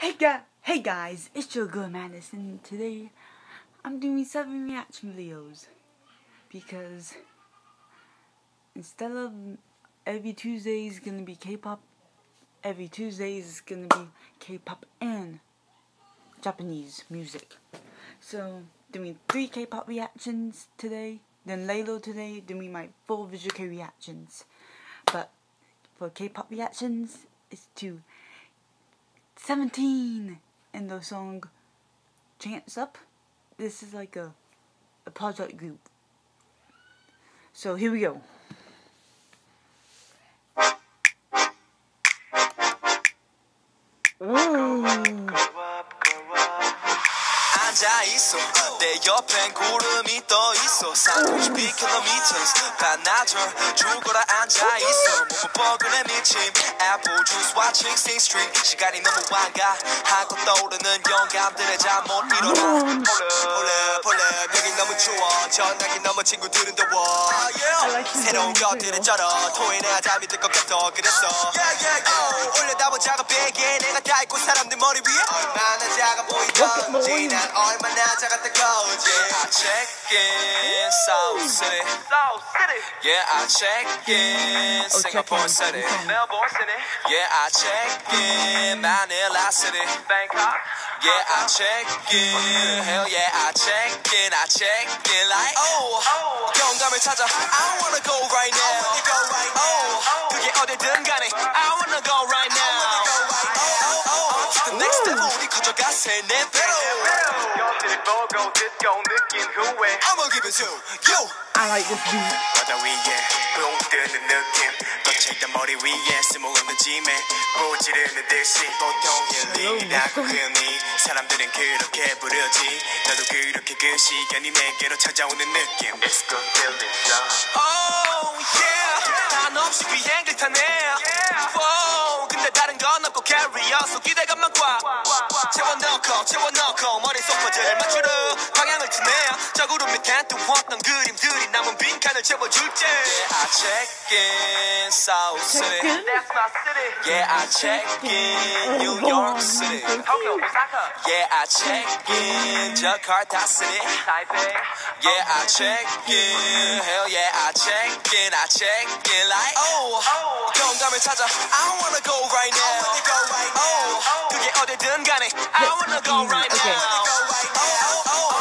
Hey guys, hey guys, it's your girl Madison, and today I'm doing seven reaction videos because instead of every Tuesday is gonna be K-pop, every Tuesday is gonna be K-pop and Japanese music. So doing three K-pop reactions today, then later today doing my full Visual Kei reactions. But for K-pop reactions, it's to 17 and the song Chance Up. This is like a, a project group. So here we go. 앉아 있어. 내 옆엔 구름이 떠 있어. 산도시 킬로미터스 반나절 죽어라 앉아 있어. 몸은 뻐근해 미침 애플 주스와 칭싱 스트리트 시간이 너무 완가. 하고 떠오르는 영감들의 잠못 일어나. 폴라 폴라 여기 너무 추워. 전화기 너무 친구들은 더워. 새로운 것들을 쩔어. 토해내야 잠이 들 것 같아. 그랬어. 올려다보자가 이게 I check in Seoul City Yeah I check in Singapore City Melbourne City Yeah I check in Manila City Bangkok Yeah, I check in. Hell yeah, I check in. I check in like oh. oh. 영감을 찾아. I wanna go right now. I wanna go right oh, now. Oh, 그게 어디든 간에. I wanna To the next level 우리 커져가 세네 배로. 여신을 보고 듣고 느낀 후에 I'ma give it to you. I like this beat. 바다 위에 붕 뜨는 느낌. 거칠던 머리 위에 스모없는 짐에 부지르는 듯이 보통 힐링이라고 흔히 사람들은 그렇게 부르지. 나도 그렇게 그 시간이 내게로 찾아오는 느낌. It's good feeling Oh yeah. 한없이 비행기를 타네 so 기대감만 꽉. 채워 넣고 채워 넣고 머릿속 퍼즐 맞추려 매야 자구름이 단통왔던 그림들이 남은 빈칸을 채워줄 Yeah, I check in Seoul City. That's my city. Yeah, I check in. New York City. Tokyo, Osaka. Yeah, I check in. Jakarta City. Taipei. Yeah, I check in. Hell yeah, I check in. I check in like Oh, oh. 영감을 찾아. I wanna go right now. I wanna go right now. Oh, 그게 어디든 간에 I wanna go right now.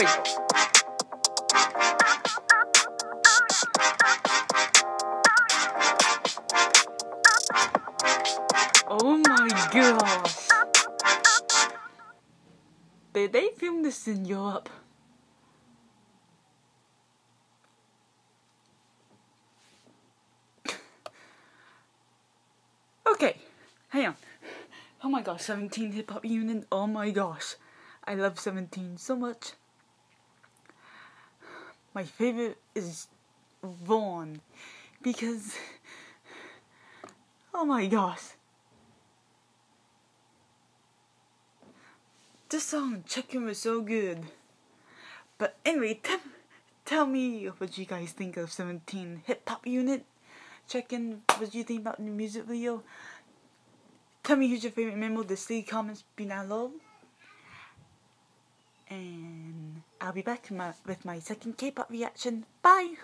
Oh my gosh. Did they film this in Europe? okay, hang on. Oh my gosh, 17 Hip Hop Unit. Oh my gosh. I love 17 so much. My favorite is Vernon because oh my gosh. This song Check-In was so good. But anyway, tell, me what you guys think of 17 Hip Hop Unit. Check in what you think about the music video. Tell me who's your favorite member. The three comments below. And I'll be back my, with my second K-pop reaction. Bye!